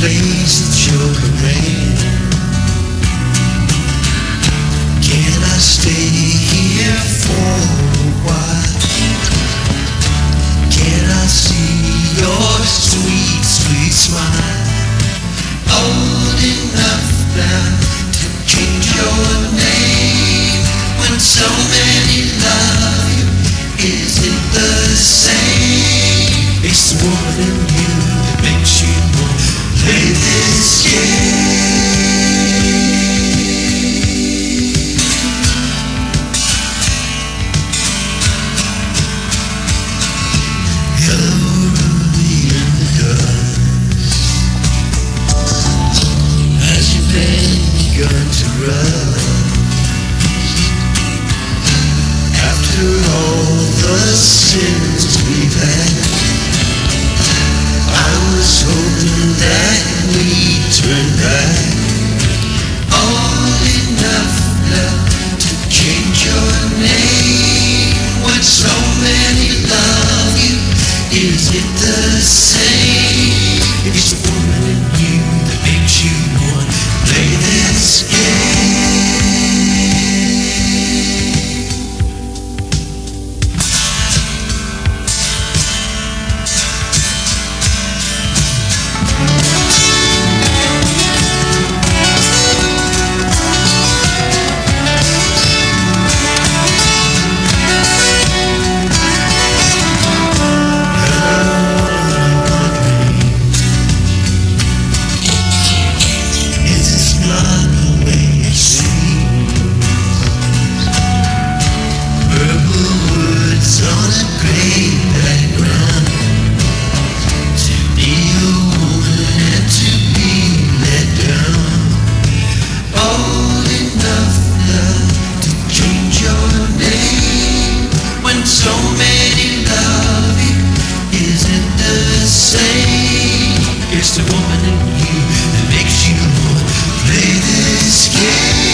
place at your command. Can I stay here for a while? Can I see your sweet, sweet smile? Old enough now to change your name when so many love you. Is it the same? It's the After all the sins we've had, I was hoping that we'd turn back. Enough to change your name when so many love you. Is it the same? So many loving isn't the same. It's the woman in you that makes you play this game.